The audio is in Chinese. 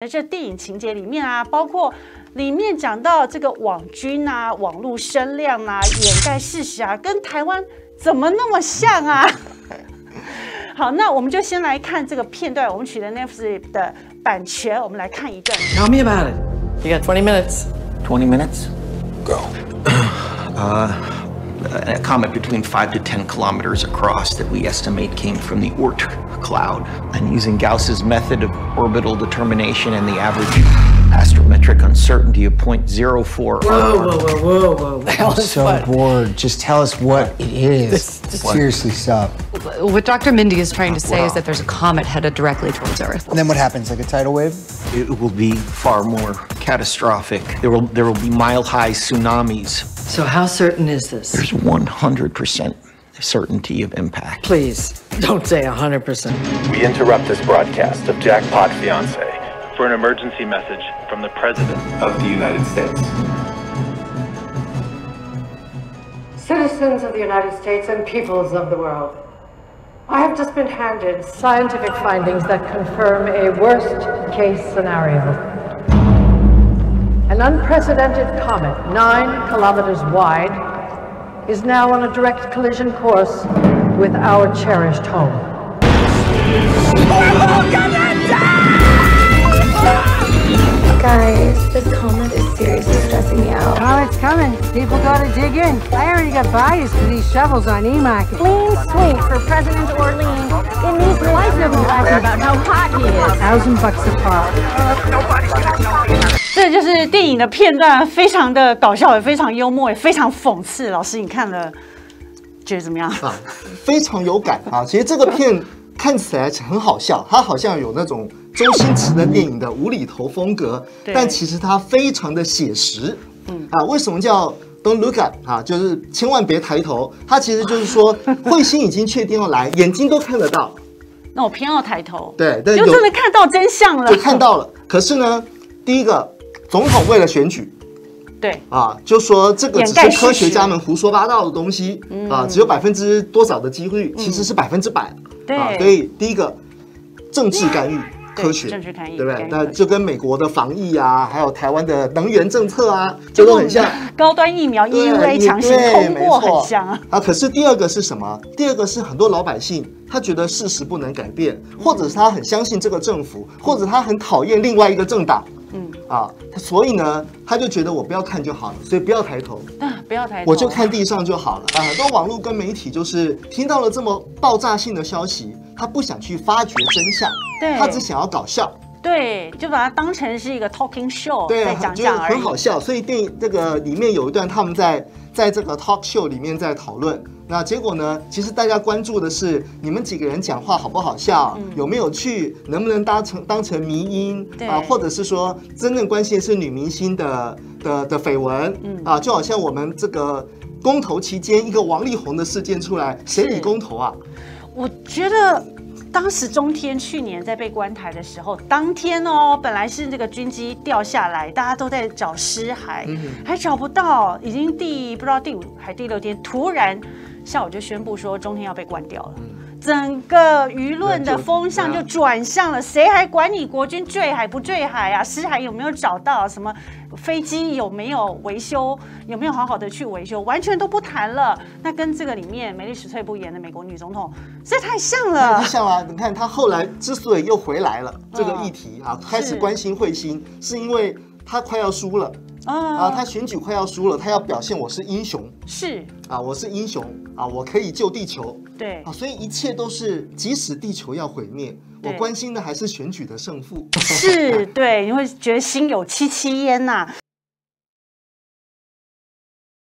在这电影情节里面啊，包括里面讲到这个网军啊、网络声量啊、掩盖事实啊，跟台湾怎么那么像啊？好，那我们就先来看这个片段，我们取得 Netflix 的版权，我们来看一段。Tell me about it. You got twenty minutes. Twenty minutes? Go. Uh, a comet between 5 to 10 kilometers across that we estimate came from the Oort cloud. And using Gauss's method of orbital determination and the average astrometric uncertainty of 0.04. Whoa, whoa, whoa, whoa, whoa. The hell is So what? bored. Just tell us what it is. This- this- Seriously, stop. What Dr. Mindy is trying to say is that there's a comet headed directly towards Earth. And then what happens? Like a tidal wave? It will be far more catastrophic. There will, there will be mile high tsunamis. So how certain is this? There's 100% certainty of impact. Please, don't say 100%. We interrupt this broadcast of Jackpot Fiance for an emergency message from the President of the United States. Citizens of the United States and peoples of the world, I have just been handed scientific findings that confirm a worst case scenario. An unprecedented comet, nine kilometers wide, is now on a direct collision course with our cherished home. Guys, this comet is seriously stressing me out. Oh, Comet's coming. People gotta dig in. I already got bias for these shovels on E-Market. Clean sweep for President Orlean. It needs life never laughing about how hot he is. Thousand bucks a pop. 这就是电影的片段，非常的搞笑，也非常幽默，也非常讽刺。老师，你看了觉得怎么样？啊，非常有感啊！其实这个片看起来很好笑，它好像有那种周星驰的电影的无厘头风格，但其实它非常的写实。嗯啊，为什么叫 Don't look up 啊？就是千万别抬头。它其实就是说，彗星已经确定要来，眼睛都看得到，那我偏要抬头，对就真的看到真相了，就看到了。可是呢，第一个总统为了选举，对，啊，就说这个只是科学家们胡说八道的东西啊，只有百分之多少的几率，其实是百分之百。对啊，所以第一个政治干预科学，政治干预对不对？那就跟美国的防疫啊，还有台湾的能源政策啊，这都很像。高端疫苗对 EUA 强行对通过，没错很像啊。啊，可是第二个是什么？第二个是很多老百姓他觉得事实不能改变，或者是他很相信这个政府，或者他很讨厌另外一个政党。嗯啊，所以呢，他就觉得我不要看就好了，所以不要抬头。啊，不要抬头，我就看地上就好了。啊，很多网络跟媒体就是听到了这么爆炸性的消息，他不想去发掘真相，对他只想要搞笑，对，就把它当成是一个 talking show 对在，讲讲而已。很好笑。所以电影这个里面有一段他们在在这个 talk show 里面在讨论。那结果呢？其实大家关注的是你们几个人讲话好不好笑，有没有趣，能不能当成当成迷音啊，或者是说真正关心的是女明星的的的绯闻，嗯啊，就好像我们这个公投期间一个王力宏的事件出来，谁理公投啊？我觉得当时中天去年在被关台的时候，当天哦，本来是这个军机掉下来，大家都在找尸骸，嗯还找不到，已经第不知道第五还第六天，突然下午就宣布说中天要被关掉了。整个舆论的风向就转向了，谁还管你国军坠海不坠海啊？尸骸有没有找到？什么飞机有没有维修？有没有好好的去维修？完全都不谈了。那跟这个里面梅丽史翠不演的美国女总统，实在太像了太。像啊！你看她后来之所以又回来了这个议题啊，开始是关心彗星，是因为她快要输了啊，啊，他选举快要输了，他要表现我是英雄是，啊，我是英雄啊，我可以救地球对啊，，所以一切都是，即使地球要毁灭，我关心的还是选举的胜负。是，对，你会觉得心有戚戚焉呐、